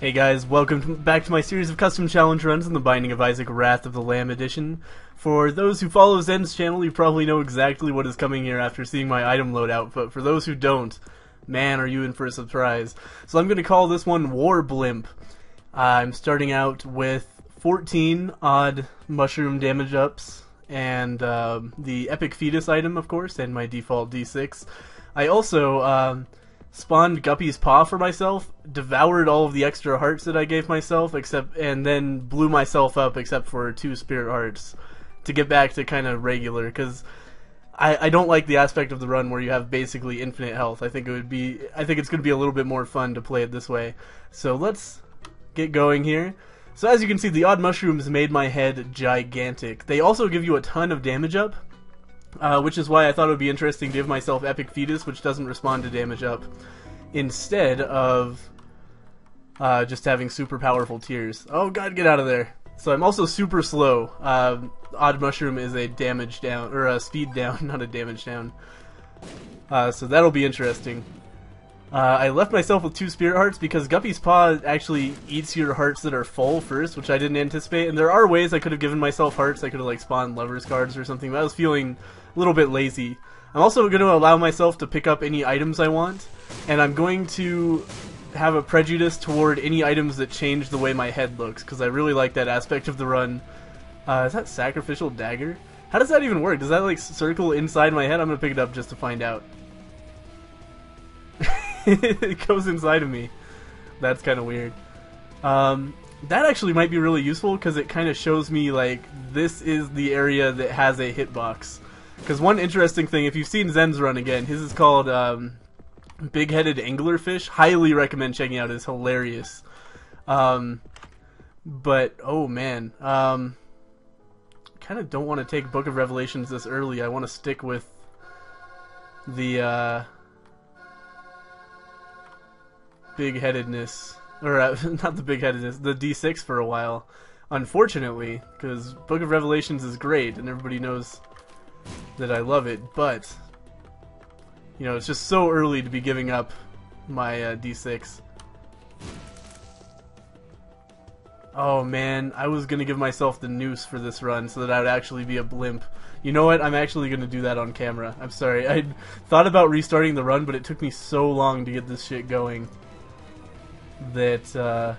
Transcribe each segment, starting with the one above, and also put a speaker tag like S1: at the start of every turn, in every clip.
S1: Hey guys, welcome back to my series of custom challenge runs in the Binding of Isaac Wrath of the Lamb edition. For those who follow Zen's channel, you probably know exactly what is coming here after seeing my item loadout, but for those who don't, man, are you in for a surprise. So I'm going to call this one War Blimp. Uh, I'm starting out with 14 odd mushroom damage ups, and uh, the Epic Fetus item, of course, and my default D6. I also... Um, spawned Guppy's Paw for myself, devoured all of the extra hearts that I gave myself, except and then blew myself up except for two spirit hearts to get back to kind of regular because I, I don't like the aspect of the run where you have basically infinite health. I think it would be I think it's going to be a little bit more fun to play it this way. So let's get going here. So as you can see, the odd mushrooms made my head gigantic. They also give you a ton of damage up, uh, which is why I thought it would be interesting to give myself Epic Fetus, which doesn't respond to damage up, instead of uh, just having super powerful tears. Oh god, get out of there! So I'm also super slow. Uh, Odd Mushroom is a damage down, or a speed down, not a damage down. Uh, so that'll be interesting. Uh, I left myself with two spirit hearts because Guppy's Paw actually eats your hearts that are full first, which I didn't anticipate. And there are ways I could have given myself hearts. I could have like spawned lovers cards or something. But I was feeling a little bit lazy. I'm also going to allow myself to pick up any items I want, and I'm going to have a prejudice toward any items that change the way my head looks because I really like that aspect of the run. Uh, is that sacrificial dagger? How does that even work? Does that like circle inside my head? I'm gonna pick it up just to find out. it goes inside of me. That's kind of weird. Um, that actually might be really useful because it kind of shows me like this is the area that has a hitbox. Because one interesting thing, if you've seen Zen's run again, his is called um, Big-Headed Anglerfish. Highly recommend checking out. It's hilarious. Um, but oh man, um, kind of don't want to take Book of Revelations this early. I want to stick with the. Uh, big-headedness, or uh, not the big-headedness, the D6 for a while. Unfortunately, because Book of Revelations is great and everybody knows that I love it, but you know it's just so early to be giving up my uh, D6. Oh man, I was gonna give myself the noose for this run so that I would actually be a blimp. You know what? I'm actually gonna do that on camera. I'm sorry. I thought about restarting the run, but it took me so long to get this shit going that uh,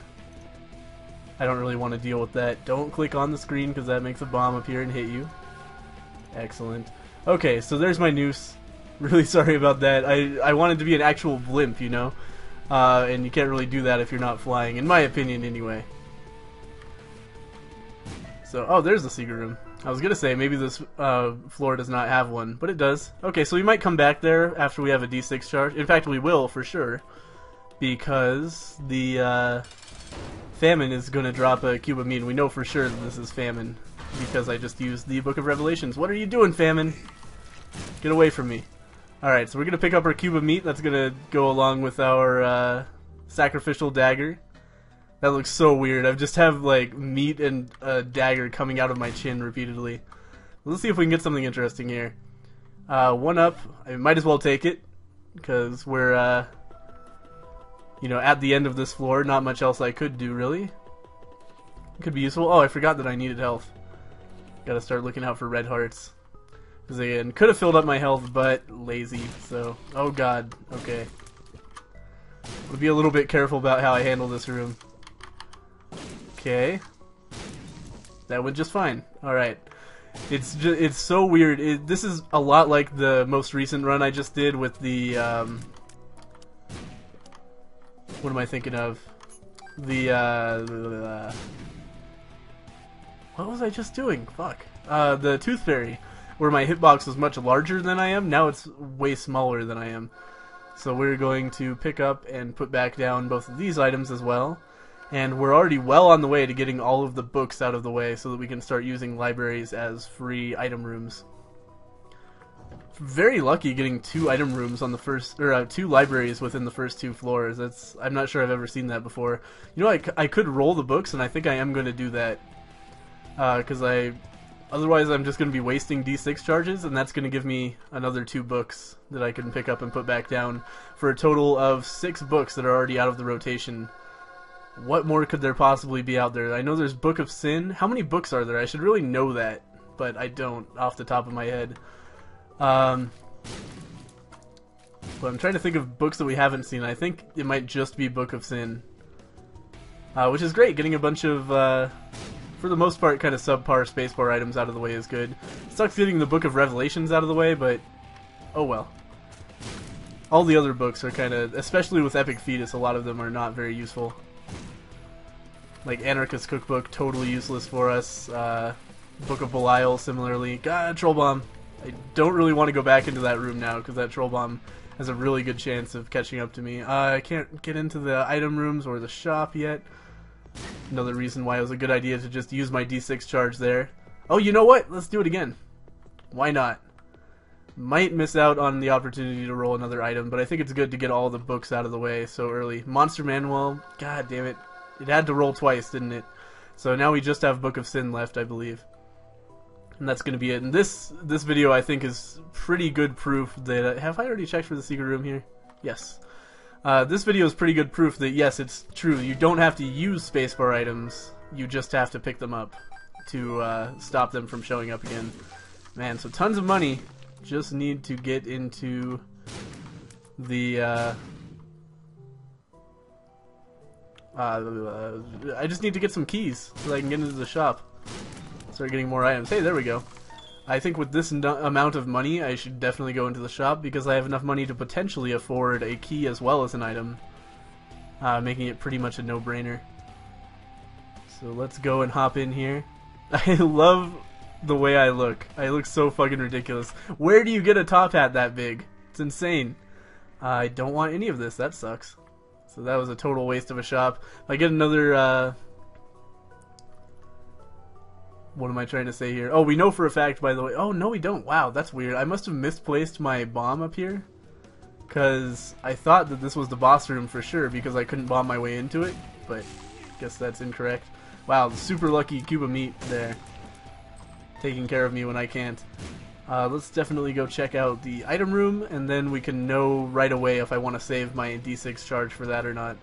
S1: I don't really want to deal with that. Don't click on the screen because that makes a bomb appear and hit you. Excellent. Okay, so there's my noose. Really sorry about that. I, I wanted to be an actual blimp, you know? Uh, and you can't really do that if you're not flying, in my opinion anyway. So, oh, there's the secret room. I was gonna say, maybe this uh, floor does not have one, but it does. Okay, so we might come back there after we have a D6 charge. In fact, we will, for sure because the uh, famine is going to drop a cube of meat. We know for sure that this is famine because I just used the Book of Revelations. What are you doing, famine? Get away from me. Alright, so we're going to pick up our cube of meat. That's going to go along with our uh, sacrificial dagger. That looks so weird. I just have like meat and a dagger coming out of my chin repeatedly. Let's see if we can get something interesting here. Uh, one up. I might as well take it because we're uh, you know, at the end of this floor, not much else I could do, really. Could be useful. Oh, I forgot that I needed health. Gotta start looking out for red hearts. Because again, could have filled up my health, but lazy, so... Oh god, okay. Would be a little bit careful about how I handle this room. Okay. That went just fine. Alright. It's just, it's so weird. It, this is a lot like the most recent run I just did with the um, what am I thinking of? The, uh, what was I just doing? Fuck. Uh, the Tooth Fairy, where my hitbox was much larger than I am, now it's way smaller than I am. So we're going to pick up and put back down both of these items as well. And we're already well on the way to getting all of the books out of the way so that we can start using libraries as free item rooms very lucky getting two item rooms on the first, or uh, two libraries within the first two floors. That's I'm not sure I've ever seen that before. You know, I, I could roll the books, and I think I am going to do that because uh, I otherwise I'm just going to be wasting D6 charges, and that's going to give me another two books that I can pick up and put back down for a total of six books that are already out of the rotation. what more could there possibly be out there? I know there's Book of Sin. How many books are there? I should really know that, but I don't off the top of my head. Um, but I'm trying to think of books that we haven't seen. I think it might just be Book of Sin. Uh, which is great. Getting a bunch of, uh, for the most part, kind of subpar spacebar items out of the way is good. sucks getting the Book of Revelations out of the way, but oh well. All the other books are kind of, especially with Epic Fetus, a lot of them are not very useful. Like Anarchist Cookbook, totally useless for us. Uh, Book of Belial, similarly. God, Troll Bomb. I don't really want to go back into that room now because that Troll Bomb has a really good chance of catching up to me. Uh, I can't get into the item rooms or the shop yet. Another reason why it was a good idea to just use my D6 charge there. Oh, you know what? Let's do it again. Why not? Might miss out on the opportunity to roll another item, but I think it's good to get all the books out of the way so early. Monster Manual, god damn it. It had to roll twice, didn't it? So now we just have Book of Sin left, I believe. And that's going to be it. And this this video, I think, is pretty good proof that... Have I already checked for the secret room here? Yes. Uh, this video is pretty good proof that, yes, it's true. You don't have to use spacebar items. You just have to pick them up to uh, stop them from showing up again. Man, so tons of money. Just need to get into the... Uh, uh, I just need to get some keys so I can get into the shop. Start getting more items. Hey, there we go. I think with this amount of money, I should definitely go into the shop because I have enough money to potentially afford a key as well as an item, uh, making it pretty much a no-brainer. So let's go and hop in here. I love the way I look. I look so fucking ridiculous. Where do you get a top hat that big? It's insane. I don't want any of this. That sucks. So that was a total waste of a shop. If I get another uh, what am I trying to say here? Oh, we know for a fact, by the way. Oh, no, we don't. Wow, that's weird. I must have misplaced my bomb up here. Because I thought that this was the boss room for sure, because I couldn't bomb my way into it. But I guess that's incorrect. Wow, super lucky cube of meat there. Taking care of me when I can't. Uh, let's definitely go check out the item room, and then we can know right away if I want to save my D6 charge for that or not.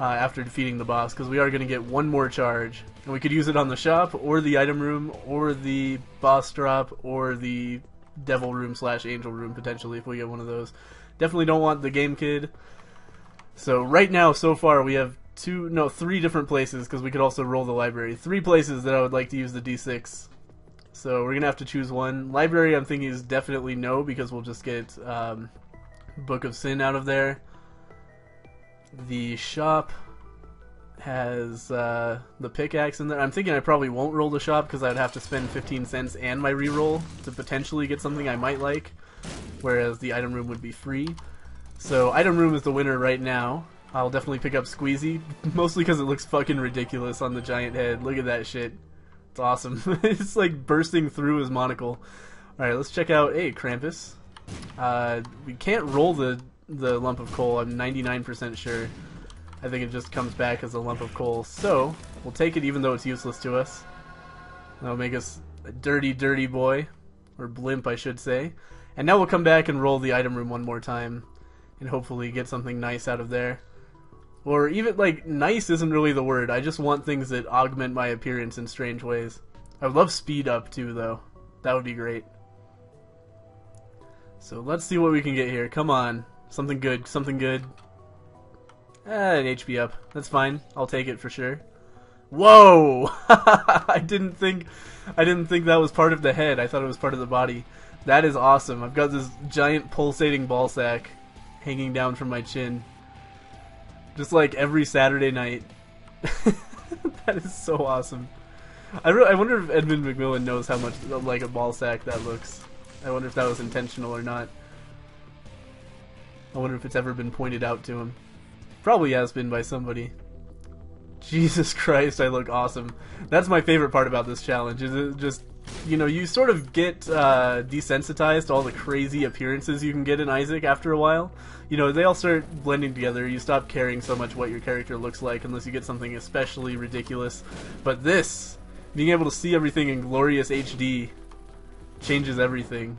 S1: Uh, after defeating the boss, because we are going to get one more charge. And we could use it on the shop, or the item room, or the boss drop, or the devil room slash angel room, potentially, if we get one of those. Definitely don't want the game kid. So right now, so far, we have two, no, three different places, because we could also roll the library. Three places that I would like to use the D6. So we're going to have to choose one. Library, I'm thinking, is definitely no, because we'll just get um, Book of Sin out of there. The shop, has uh, the pickaxe in there. I'm thinking I probably won't roll the shop because I'd have to spend 15 cents and my reroll to potentially get something I might like, whereas the item room would be free. So item room is the winner right now. I'll definitely pick up Squeezy, mostly because it looks fucking ridiculous on the giant head. Look at that shit. It's awesome. it's like bursting through his monocle. Alright, let's check out, hey, Krampus. Uh, we can't roll the, the lump of coal, I'm 99% sure. I think it just comes back as a lump of coal. So, we'll take it even though it's useless to us. That'll make us a dirty, dirty boy. Or blimp, I should say. And now we'll come back and roll the item room one more time. And hopefully get something nice out of there. Or even, like, nice isn't really the word. I just want things that augment my appearance in strange ways. I would love speed up, too, though. That would be great. So let's see what we can get here. Come on. Something good, something good. Eh, an HP up. That's fine. I'll take it for sure. Whoa! I didn't think I didn't think that was part of the head. I thought it was part of the body. That is awesome. I've got this giant pulsating ball sack hanging down from my chin. Just like every Saturday night. that is so awesome. I, I wonder if Edmund McMillen knows how much like a ball sack that looks. I wonder if that was intentional or not. I wonder if it's ever been pointed out to him. Probably has been by somebody. Jesus Christ, I look awesome. That's my favorite part about this challenge. Is it just you know you sort of get uh, desensitized to all the crazy appearances you can get in Isaac after a while. You know they all start blending together. You stop caring so much what your character looks like unless you get something especially ridiculous. But this, being able to see everything in glorious HD, changes everything.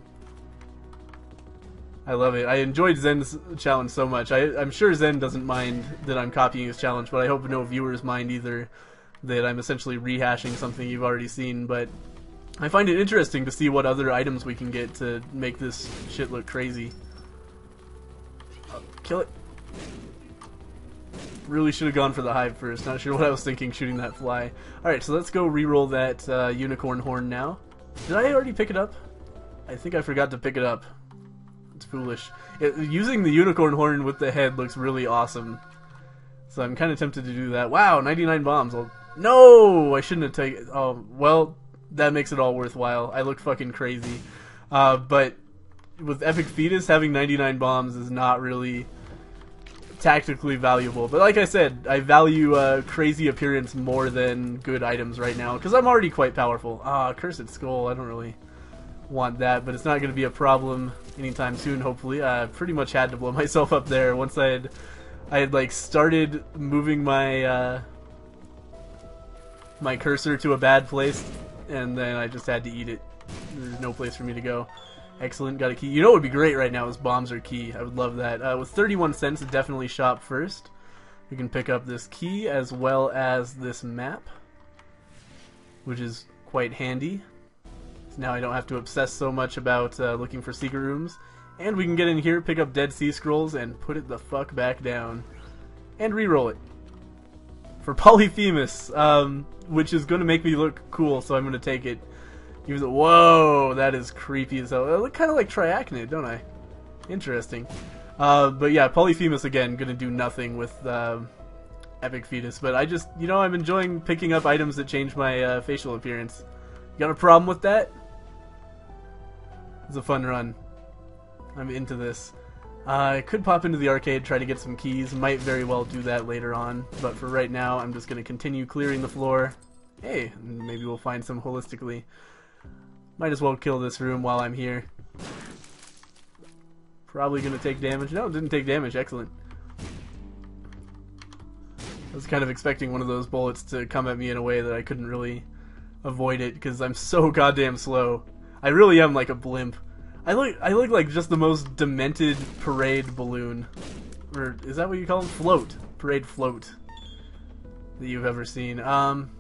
S1: I love it. I enjoyed Zen's challenge so much. I, I'm sure Zen doesn't mind that I'm copying his challenge, but I hope no viewers mind either that I'm essentially rehashing something you've already seen. But I find it interesting to see what other items we can get to make this shit look crazy. Oh, kill it. Really should have gone for the hive first. Not sure what I was thinking shooting that fly. Alright, so let's go re-roll that uh, unicorn horn now. Did I already pick it up? I think I forgot to pick it up. It's foolish. It, using the unicorn horn with the head looks really awesome. So I'm kind of tempted to do that. Wow, 99 bombs. I'll... No! I shouldn't have taken... Oh, well, that makes it all worthwhile. I look fucking crazy. Uh, but with Epic Fetus, having 99 bombs is not really tactically valuable. But like I said, I value uh, crazy appearance more than good items right now because I'm already quite powerful. Ah, Cursed Skull. I don't really want that, but it's not going to be a problem anytime soon. Hopefully, I pretty much had to blow myself up there once I had I had like started moving my uh, my cursor to a bad place, and then I just had to eat it. There's no place for me to go. Excellent, got a key. You know what would be great right now is bombs or key. I would love that. Uh, with 31 cents, definitely shop first. You can pick up this key as well as this map, which is quite handy. So now I don't have to obsess so much about uh, looking for secret rooms. And we can get in here, pick up Dead Sea Scrolls, and put it the fuck back down. And re-roll it. For Polyphemus, um, which is going to make me look cool, so I'm going to take it. Even though, whoa, that is creepy as hell. I look kind of like Triachnid, don't I? Interesting. Uh, but yeah, Polyphemus again, gonna do nothing with uh, Epic Fetus. But I just, you know, I'm enjoying picking up items that change my uh, facial appearance. You got a problem with that? It's a fun run. I'm into this. Uh, I could pop into the arcade, try to get some keys. Might very well do that later on. But for right now, I'm just gonna continue clearing the floor. Hey, maybe we'll find some holistically. Might as well kill this room while I'm here. Probably gonna take damage. No, didn't take damage. Excellent. I was kind of expecting one of those bullets to come at me in a way that I couldn't really avoid it because I'm so goddamn slow. I really am like a blimp. I look I look like just the most demented parade balloon. Or is that what you call them? Float. Parade float. That you've ever seen. Um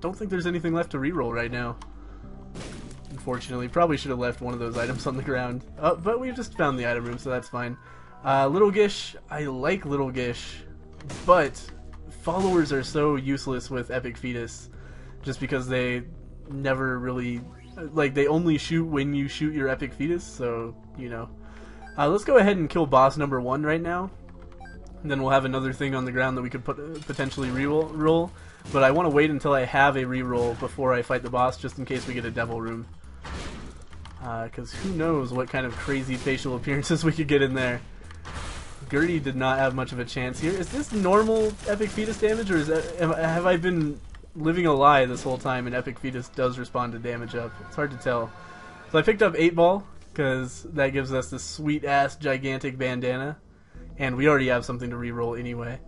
S1: don't think there's anything left to reroll right now unfortunately. Probably should have left one of those items on the ground. Uh, but we just found the item room, so that's fine. Uh, Little Gish, I like Little Gish, but followers are so useless with Epic Fetus just because they never really like they only shoot when you shoot your epic fetus so you know uh, let's go ahead and kill boss number one right now and then we'll have another thing on the ground that we could put, uh, potentially re-roll but I want to wait until I have a re-roll before I fight the boss just in case we get a devil room because uh, who knows what kind of crazy facial appearances we could get in there. Gurdy did not have much of a chance here. Is this normal Epic Fetus damage, or is that, have I been living a lie this whole time and Epic Fetus does respond to damage up? It's hard to tell. So I picked up 8 Ball, because that gives us this sweet-ass gigantic bandana, and we already have something to reroll anyway.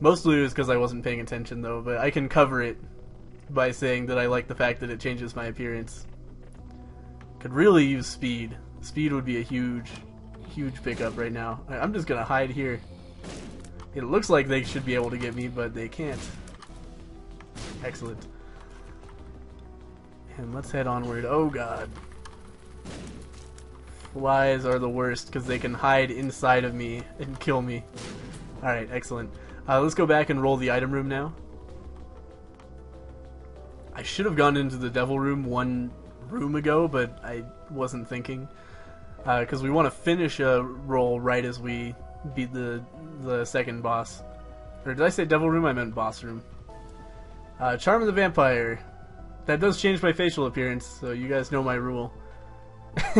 S1: Mostly it was because I wasn't paying attention, though, but I can cover it by saying that I like the fact that it changes my appearance. Could really use speed. Speed would be a huge, huge pickup right now. I'm just gonna hide here. It looks like they should be able to get me, but they can't. Excellent. And let's head onward. Oh god. Flies are the worst because they can hide inside of me and kill me. Alright, excellent. Uh, let's go back and roll the item room now. I should have gone into the devil room one room ago, but I wasn't thinking because uh, we want to finish a roll right as we beat the the second boss. Or did I say devil room? I meant boss room. Uh, Charm of the Vampire. That does change my facial appearance, so you guys know my rule.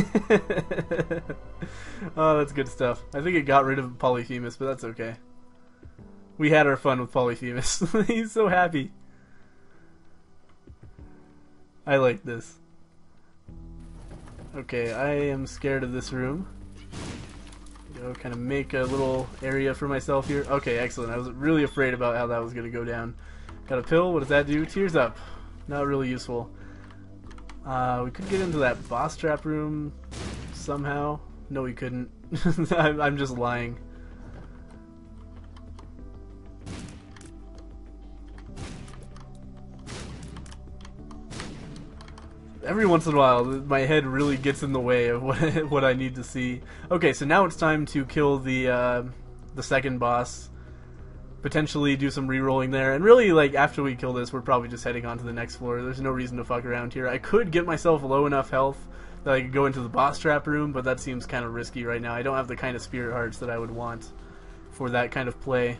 S1: oh, that's good stuff. I think it got rid of Polyphemus, but that's okay. We had our fun with Polyphemus. He's so happy. I like this. Okay, I am scared of this room. Go kind of make a little area for myself here. Okay, excellent. I was really afraid about how that was going to go down. Got a pill. What does that do? Tears up. Not really useful. Uh, we could get into that boss trap room somehow. No, we couldn't. I'm, just lying. every once in a while, my head really gets in the way of what what I need to see. Okay, so now it's time to kill the uh, the second boss. Potentially do some re-rolling there, and really, like after we kill this, we're probably just heading on to the next floor. There's no reason to fuck around here. I could get myself low enough health that I could go into the boss trap room, but that seems kind of risky right now. I don't have the kind of spirit hearts that I would want for that kind of play.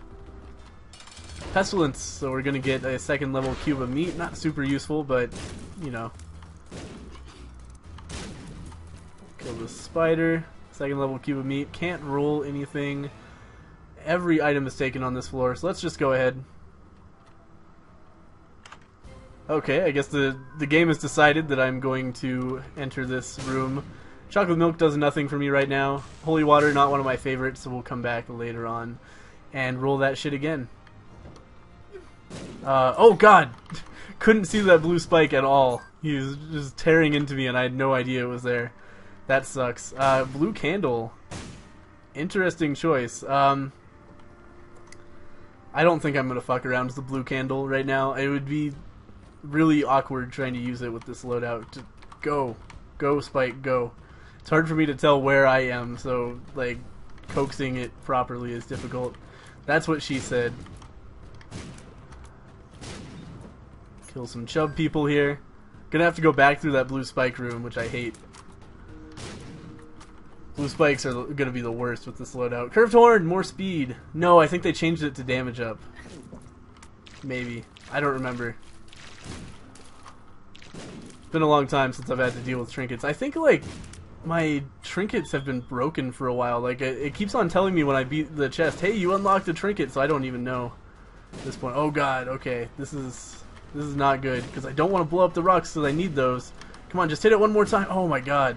S1: Pestilence, so we're gonna get a second level cube of meat. Not super useful, but you know, Kill the spider. Second level cube of meat. Can't roll anything. Every item is taken on this floor, so let's just go ahead. Okay, I guess the, the game has decided that I'm going to enter this room. Chocolate milk does nothing for me right now. Holy water, not one of my favorites, so we'll come back later on and roll that shit again. Uh, oh god! Couldn't see that blue spike at all. He was just tearing into me and I had no idea it was there. That sucks. Uh, blue candle. Interesting choice. Um, I don't think I'm gonna fuck around with the blue candle right now. It would be really awkward trying to use it with this loadout. To go, go, Spike, go. It's hard for me to tell where I am, so like coaxing it properly is difficult. That's what she said. Kill some chub people here. Gonna have to go back through that blue spike room, which I hate. Blue spikes are going to be the worst with this loadout. Curved horn, more speed. No, I think they changed it to damage up. Maybe. I don't remember. It's been a long time since I've had to deal with trinkets. I think, like, my trinkets have been broken for a while. Like, it, it keeps on telling me when I beat the chest, hey, you unlocked a trinket, so I don't even know at this point. Oh, God, okay. This is, this is not good, because I don't want to blow up the rocks, because I need those. Come on, just hit it one more time. Oh, my God.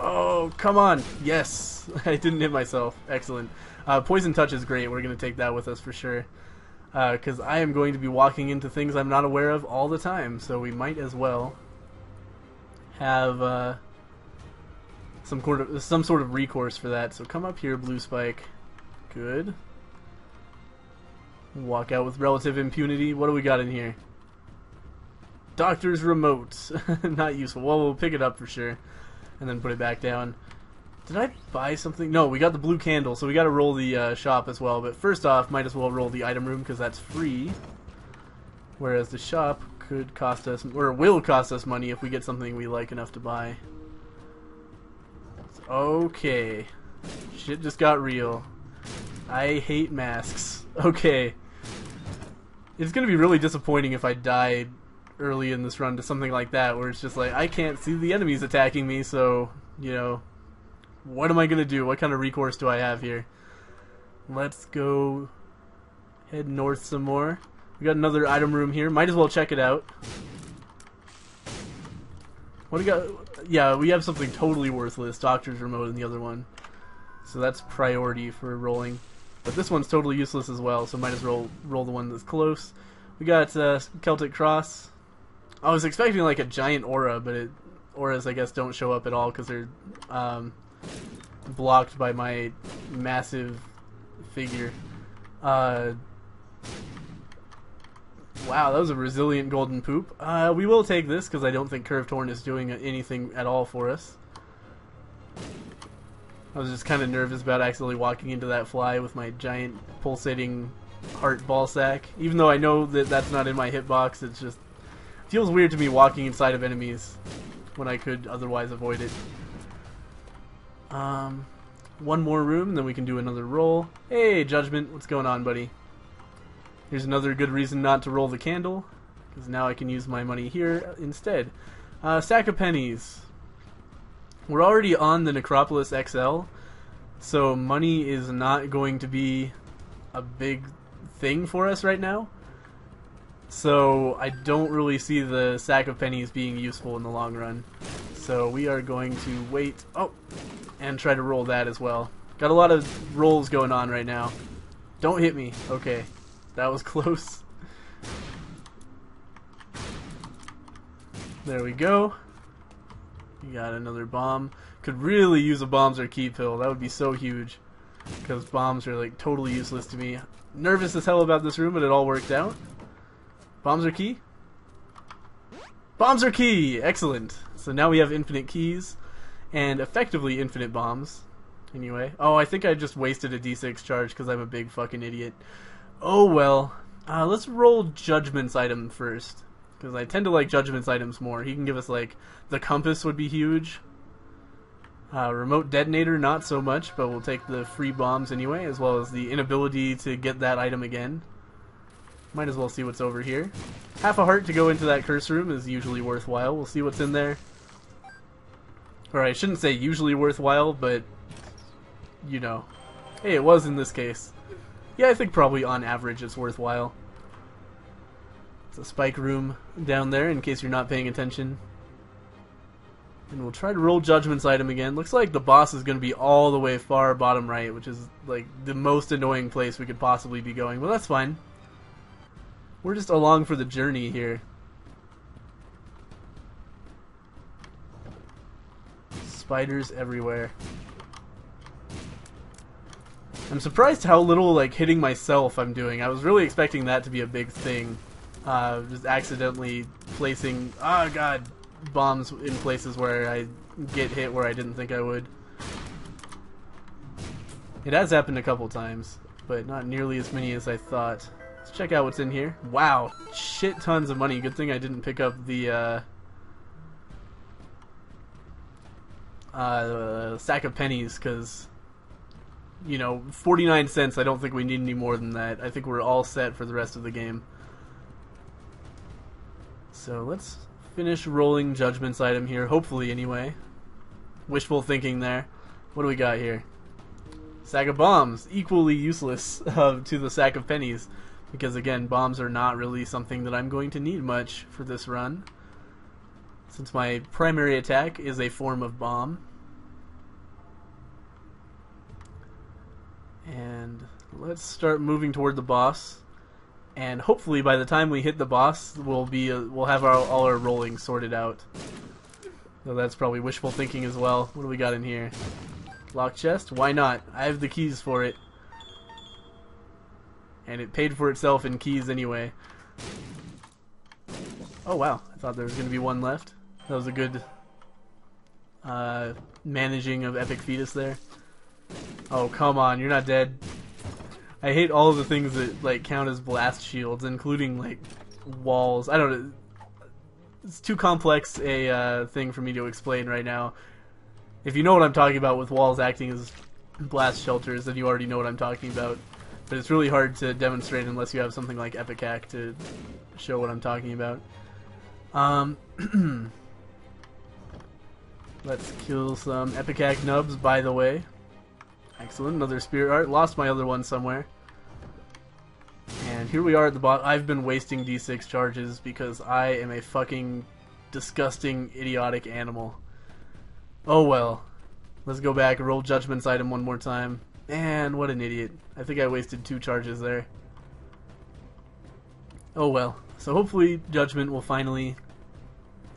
S1: Oh, come on. Yes. I didn't hit myself. Excellent. Uh, Poison Touch is great. We're going to take that with us for sure. Because uh, I am going to be walking into things I'm not aware of all the time. So we might as well have uh, some, sort of, some sort of recourse for that. So come up here, Blue Spike. Good. Walk out with relative impunity. What do we got in here? Doctor's remote. not useful. Well, we'll pick it up for sure and then put it back down. Did I buy something? No, we got the blue candle, so we got to roll the uh, shop as well. But first off, might as well roll the item room because that's free. Whereas the shop could cost us, or will cost us money if we get something we like enough to buy. Okay. Shit just got real. I hate masks. Okay. It's gonna be really disappointing if I die early in this run to something like that, where it's just like I can't see the enemies attacking me, so you know, what am I gonna do? What kind of recourse do I have here? Let's go head north some more. We got another item room here. Might as well check it out. What do we got? Yeah, we have something totally worthless. Doctor's remote in the other one. So that's priority for rolling. But this one's totally useless as well, so might as well roll the one that's close. We got uh, Celtic Cross. I was expecting like a giant aura, but it, auras I guess don't show up at all because they're um, blocked by my massive figure. Uh, wow, that was a resilient golden poop. Uh, we will take this because I don't think Curved Horn is doing anything at all for us. I was just kind of nervous about accidentally walking into that fly with my giant pulsating heart ball sack. Even though I know that that's not in my hitbox, it's just Feels weird to me walking inside of enemies when I could otherwise avoid it. Um, one more room, then we can do another roll. Hey, Judgment, what's going on, buddy? Here's another good reason not to roll the candle, because now I can use my money here instead. Uh, stack of pennies. We're already on the Necropolis XL, so money is not going to be a big thing for us right now. So I don't really see the sack of pennies being useful in the long run. So we are going to wait. Oh, and try to roll that as well. Got a lot of rolls going on right now. Don't hit me. Okay, that was close. There we go. You got another bomb. Could really use a bombs or key pill. That would be so huge. Because bombs are like totally useless to me. Nervous as hell about this room, but it all worked out. Bombs are key? Bombs are key! Excellent. So now we have infinite keys and effectively infinite bombs. Anyway. Oh, I think I just wasted a d6 charge because I'm a big fucking idiot. Oh well. Uh, let's roll Judgment's item first. Because I tend to like Judgment's items more. He can give us, like, the compass would be huge. Uh, remote detonator, not so much, but we'll take the free bombs anyway, as well as the inability to get that item again. Might as well see what's over here. Half a heart to go into that curse room is usually worthwhile. We'll see what's in there. Or I shouldn't say usually worthwhile, but, you know. Hey, it was in this case. Yeah, I think probably on average it's worthwhile. It's a spike room down there in case you're not paying attention. And we'll try to roll Judgment's item again. Looks like the boss is going to be all the way far bottom right, which is like the most annoying place we could possibly be going. But that's fine. We're just along for the journey here. Spiders everywhere. I'm surprised how little like hitting myself I'm doing. I was really expecting that to be a big thing. Uh, just accidentally placing oh god bombs in places where I get hit where I didn't think I would. It has happened a couple times, but not nearly as many as I thought. Let's check out what's in here. Wow, shit tons of money. Good thing I didn't pick up the uh, uh, sack of pennies because you know 49 cents. I don't think we need any more than that. I think we're all set for the rest of the game. So let's finish rolling Judgment's item here, hopefully anyway. Wishful thinking there. What do we got here? Sack of bombs, equally useless uh, to the sack of pennies. Because again, bombs are not really something that I'm going to need much for this run. Since my primary attack is a form of bomb. And let's start moving toward the boss and hopefully by the time we hit the boss, we'll be uh, we'll have our, all our rolling sorted out. So that's probably wishful thinking as well. What do we got in here? Lock chest? Why not? I have the keys for it. And it paid for itself in keys anyway. Oh wow, I thought there was going to be one left. That was a good uh, managing of Epic Fetus there. Oh, come on, you're not dead. I hate all the things that like count as blast shields, including like walls. I don't know. It's too complex a uh, thing for me to explain right now. If you know what I'm talking about with walls acting as blast shelters, then you already know what I'm talking about. But it's really hard to demonstrate unless you have something like Ipecac to show what I'm talking about. Um, let's kill some Epicac nubs, by the way. Excellent, another spirit art. Lost my other one somewhere. And here we are at the bottom. I've been wasting d6 charges because I am a fucking disgusting, idiotic animal. Oh well. Let's go back and roll Judgment's item one more time. Man, what an idiot. I think I wasted two charges there. Oh well. So hopefully Judgment will finally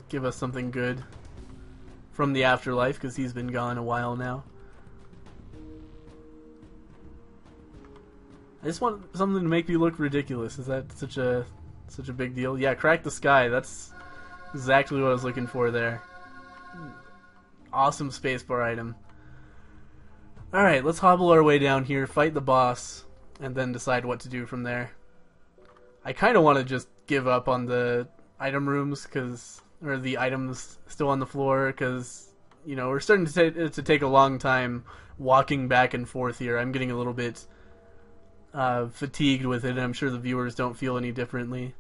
S1: give us something good from the afterlife because he's been gone a while now. I just want something to make me look ridiculous. Is that such a such a big deal? Yeah, crack the sky. That's exactly what I was looking for there. Awesome spacebar item. Alright, let's hobble our way down here, fight the boss, and then decide what to do from there. I kind of want to just give up on the item rooms, cause, or the items still on the floor, because, you know, we're starting to, to take a long time walking back and forth here. I'm getting a little bit uh, fatigued with it, and I'm sure the viewers don't feel any differently.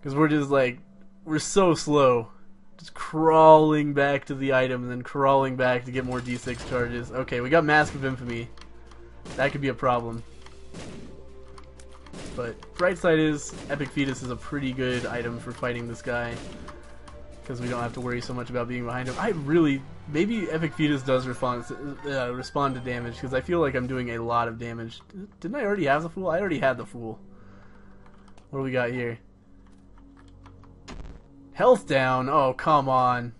S1: Because we're just like, we're so slow. Just crawling back to the item and then crawling back to get more d6 charges. Okay, we got Mask of Infamy. That could be a problem. But bright side is, Epic Fetus is a pretty good item for fighting this guy because we don't have to worry so much about being behind him. I really maybe Epic Fetus does respond uh, respond to damage because I feel like I'm doing a lot of damage. Didn't I already have the fool? I already had the fool. What do we got here? Health down. Oh come on.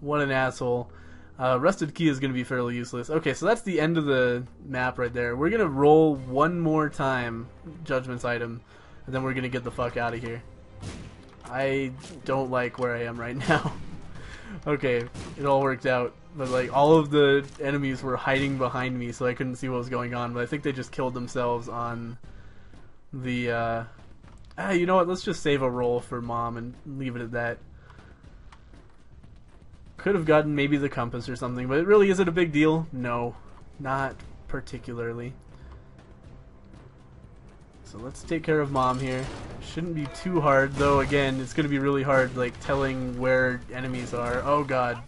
S1: What an asshole. Uh, rusted key is going to be fairly useless. Okay, so that's the end of the map right there. We're going to roll one more time Judgment's item, and then we're going to get the fuck out of here. I don't like where I am right now. okay, it all worked out. But like all of the enemies were hiding behind me, so I couldn't see what was going on. But I think they just killed themselves on the. Uh... Ah, you know what? Let's just save a roll for mom and leave it at that. Could have gotten maybe the compass or something, but it really is it a big deal? No, not particularly. So let's take care of mom here. Shouldn't be too hard, though again, it's going to be really hard like telling where enemies are. Oh god.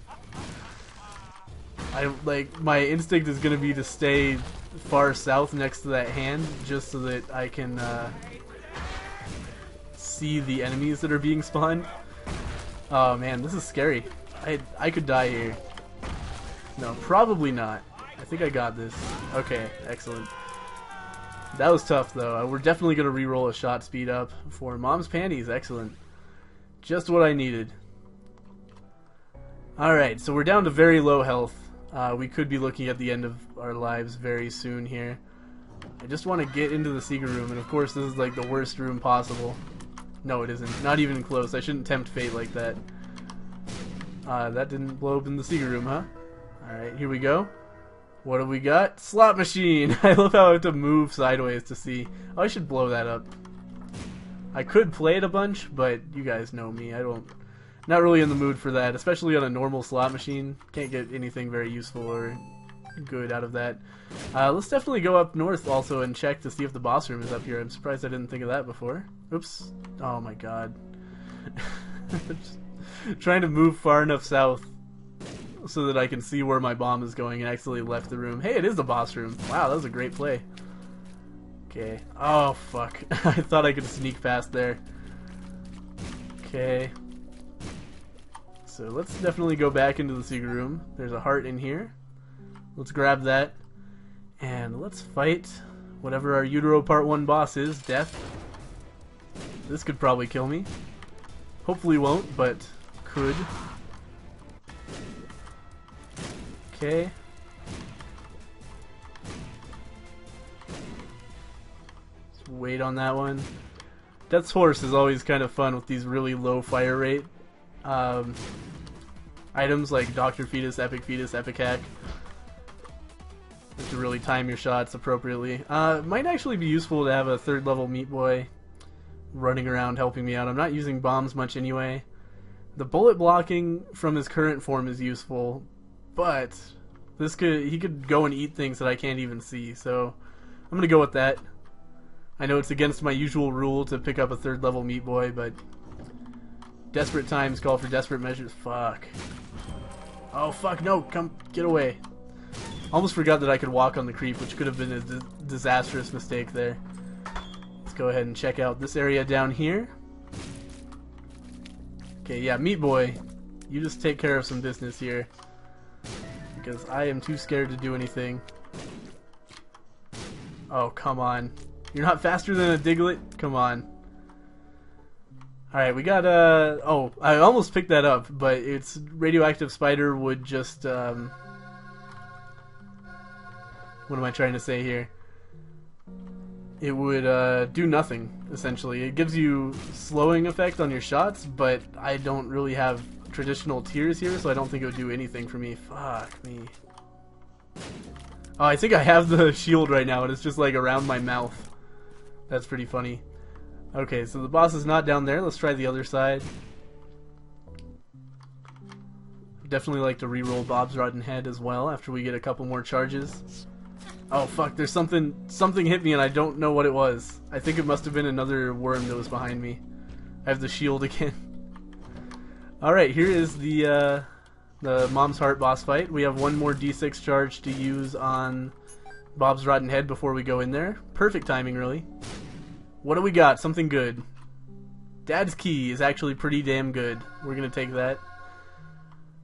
S1: I like my instinct is going to be to stay far south next to that hand just so that I can uh, see the enemies that are being spawned. Oh man, this is scary. I, I could die here. No, probably not. I think I got this. Okay, excellent. That was tough, though. We're definitely going to re-roll a shot speed up for Mom's Panties. Excellent. Just what I needed. Alright, so we're down to very low health. Uh, we could be looking at the end of our lives very soon here. I just want to get into the secret room, and of course this is like the worst room possible. No, it isn't. Not even close. I shouldn't tempt fate like that. Uh, that didn't blow open the secret room, huh? Alright, here we go. What have we got? Slot machine! I love how I have to move sideways to see. Oh, I should blow that up. I could play it a bunch, but you guys know me. I don't... Not really in the mood for that, especially on a normal slot machine. Can't get anything very useful or good out of that. Uh, let's definitely go up north also and check to see if the boss room is up here. I'm surprised I didn't think of that before. Oops. Oh my god. trying to move far enough south so that I can see where my bomb is going and actually left the room. Hey, it is the boss room. Wow, that was a great play. Okay. Oh, fuck. I thought I could sneak past there. Okay. So let's definitely go back into the secret room. There's a heart in here. Let's grab that. And let's fight whatever our Utero Part 1 boss is, Death. This could probably kill me. Hopefully won't, but could. Okay. Let's wait on that one. Death's Horse is always kind of fun with these really low fire rate um, items like Dr. Fetus, Epic Fetus, Ipecac. To really time your shots appropriately. Uh, might actually be useful to have a third level Meat Boy running around helping me out. I'm not using bombs much anyway. The bullet blocking from his current form is useful, but this could he could go and eat things that I can't even see. So I'm gonna go with that. I know it's against my usual rule to pick up a third level Meat Boy, but desperate times call for desperate measures. Fuck. Oh fuck! No, come get away. Almost forgot that I could walk on the creep, which could have been a disastrous mistake there. Go ahead and check out this area down here. Okay, yeah, Meat Boy, you just take care of some business here. Because I am too scared to do anything. Oh, come on. You're not faster than a Diglett? Come on. Alright, we got, uh... Oh, I almost picked that up, but it's Radioactive Spider would just, um... What am I trying to say here? It would uh, do nothing essentially. It gives you slowing effect on your shots, but I don't really have traditional tears here, so I don't think it would do anything for me. Fuck me. Oh, I think I have the shield right now, and it's just like around my mouth. That's pretty funny. Okay, so the boss is not down there. Let's try the other side. Definitely like to re-roll Bob's Rotten Head as well after we get a couple more charges. Oh fuck, there's something something hit me and I don't know what it was. I think it must have been another worm that was behind me. I have the shield again. Alright, here is the uh, the Mom's Heart boss fight. We have one more D6 charge to use on Bob's Rotten Head before we go in there. Perfect timing, really. What do we got? Something good. Dad's Key is actually pretty damn good. We're gonna take that.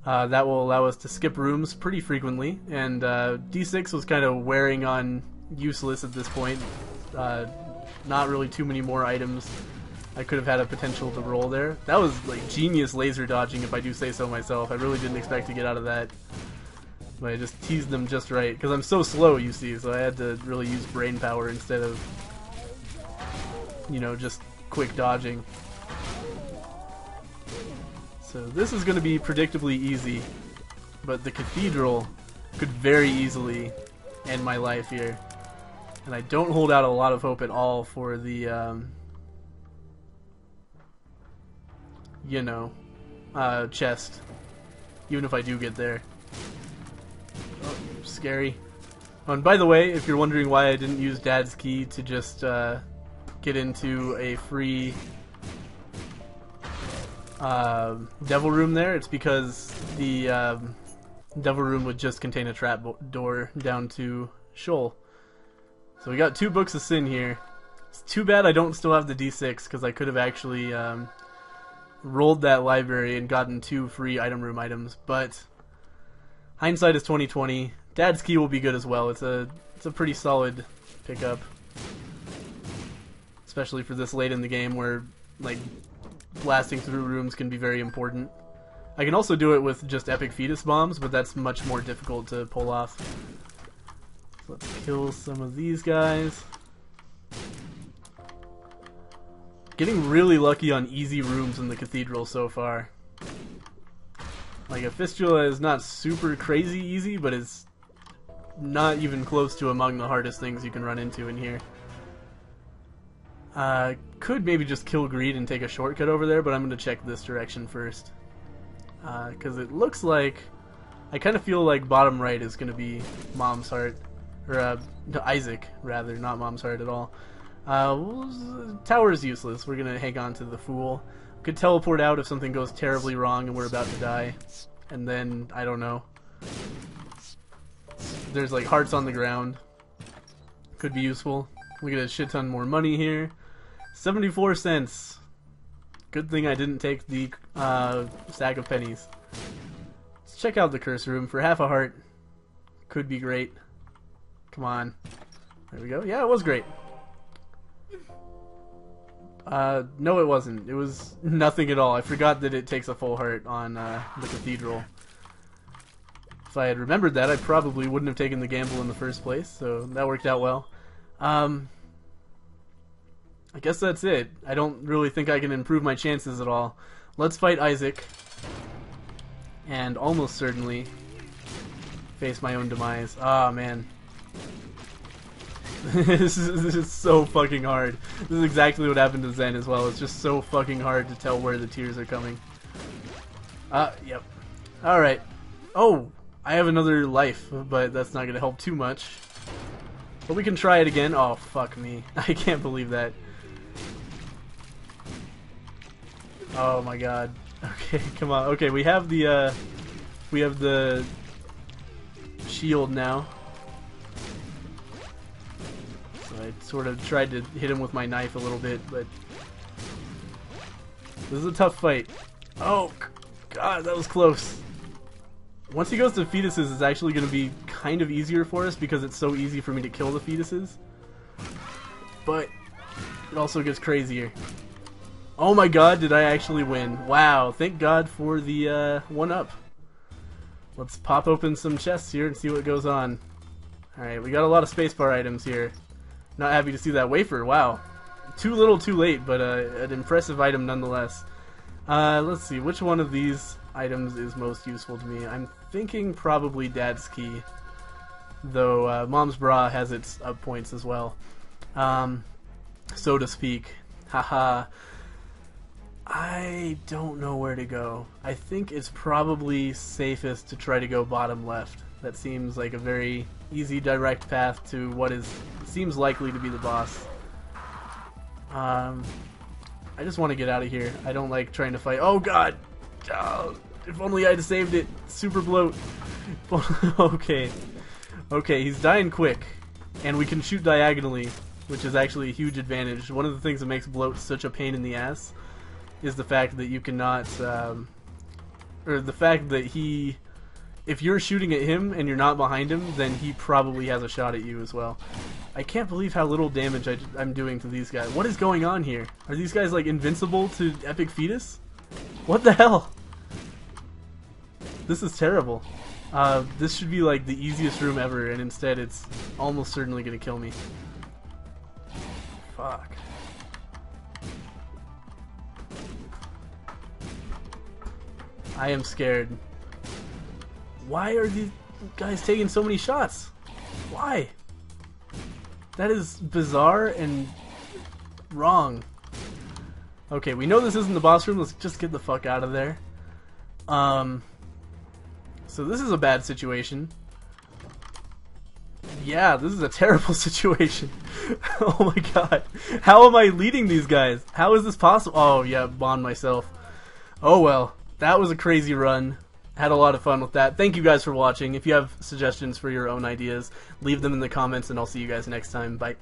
S1: Uh, that will allow us to skip rooms pretty frequently, and uh, D6 was kind of wearing on useless at this point. Uh, not really too many more items I could have had a potential to roll there. That was like genius laser dodging, if I do say so myself. I really didn't expect to get out of that. But I just teased them just right. Because I'm so slow, you see, so I had to really use brain power instead of, you know, just quick dodging. So this is going to be predictably easy. But the Cathedral could very easily end my life here. And I don't hold out a lot of hope at all for the... Um, you know, uh, chest. Even if I do get there. Oh, scary. Oh, and by the way, if you're wondering why I didn't use Dad's key to just uh, get into a free uh, Devil Room there, it's because the um, Devil Room would just contain a trap door down to Sheol. So we got two Books of Sin here. It's too bad I don't still have the D6 because I could have actually um, rolled that library and gotten two free item room items, but hindsight is 2020. Dad's key will be good as well. It's a it's a pretty solid pickup, especially for this late in the game where like blasting through rooms can be very important. I can also do it with just epic fetus bombs, but that's much more difficult to pull off. Let's kill some of these guys. Getting really lucky on easy rooms in the cathedral so far. Like, a fistula is not super crazy easy, but it's not even close to among the hardest things you can run into in here. Uh, could maybe just kill Greed and take a shortcut over there, but I'm going to check this direction first. Because uh, it looks like... I kind of feel like bottom right is going to be Mom's Heart. Or, uh, Isaac, rather, not Mom's Heart at all. Uh, useless. We're gonna hang on to the Fool. Could teleport out if something goes terribly wrong and we're about to die. And then, I don't know. There's like hearts on the ground. Could be useful. We get a shit ton more money here. 74 cents. Good thing I didn't take the uh, stack of pennies. Let's check out the curse room for half a heart. Could be great. Come on. There we go. Yeah, it was great. Uh, no, it wasn't. It was nothing at all. I forgot that it takes a full heart on uh, the cathedral. If I had remembered that, I probably wouldn't have taken the gamble in the first place, so that worked out well. Um, I guess that's it. I don't really think I can improve my chances at all. Let's fight Isaac, and almost certainly face my own demise. Ah, oh, man. this, is, this is so fucking hard. This is exactly what happened to Zen as well. It's just so fucking hard to tell where the tears are coming. Uh, yep. Alright. Oh, I have another life, but that's not to help too much. But we can try it again. Oh, fuck me. I can't believe that. Oh my god. Okay, come on. Okay, we have the, uh, we have the shield now. So I sort of tried to hit him with my knife a little bit, but this is a tough fight. Oh, God, that was close. Once he goes to fetuses, it's actually going to be kind of easier for us because it's so easy for me to kill the fetuses. But it also gets crazier. Oh my god, did I actually win. Wow, thank god for the uh, one-up. Let's pop open some chests here and see what goes on. Alright, we got a lot of spacebar items here. Not happy to see that wafer. Wow. Too little, too late, but uh, an impressive item nonetheless. Uh, let's see, which one of these items is most useful to me? I'm thinking probably Dad's Key, though uh, Mom's Bra has its up points as well. Um, so to speak. Haha. I don't know where to go. I think it's probably safest to try to go bottom left. That seems like a very easy, direct path to what is seems likely to be the boss. Um, I just want to get out of here. I don't like trying to fight. Oh god! Oh, if only I'd saved it. Super bloat. okay. Okay, he's dying quick. And we can shoot diagonally, which is actually a huge advantage. One of the things that makes bloat such a pain in the ass is the fact that you cannot, um, or the fact that he if you're shooting at him and you're not behind him, then he probably has a shot at you as well. I can't believe how little damage I, am doing to these guys. What is going on here? Are these guys like invincible to Epic Fetus? What the hell? This is terrible. Uh, this should be like the easiest room ever, and instead it's almost certainly gonna kill me. Fuck. I am scared. Why are these guys taking so many shots? Why? That is bizarre and wrong. Okay, we know this isn't the boss room. Let's just get the fuck out of there. Um, so this is a bad situation. Yeah, this is a terrible situation. oh my god. How am I leading these guys? How is this possible? Oh, yeah, bond myself. Oh well. That was a crazy run. Had a lot of fun with that. Thank you guys for watching. If you have suggestions for your own ideas, leave them in the comments and I'll see you guys next time. Bye.